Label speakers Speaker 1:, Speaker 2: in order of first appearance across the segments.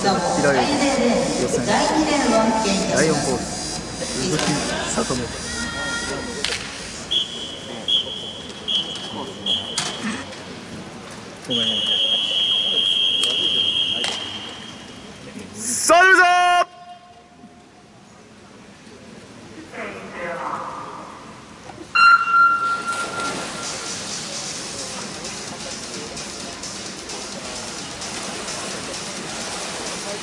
Speaker 1: 平泳ぎ予選第4ホール鈴木聡美ごめん。さ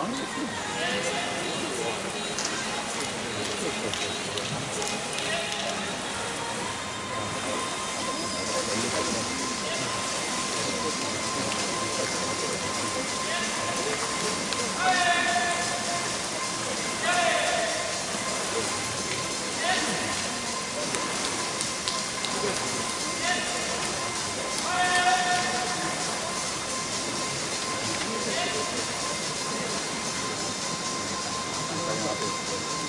Speaker 1: 何ですかます。